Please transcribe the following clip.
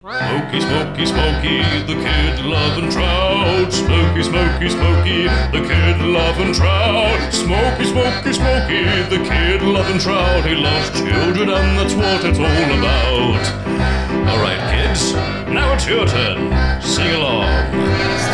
Smokey, Smokey, Smokey, the kid loving trout. Smokey, Smokey, Smokey, the kid loving trout. Smokey, Smokey, Smokey, the kid loving trout. He loves children, and that's what it's all about. All right, kids, now it's your turn. Sing along.